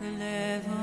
the level.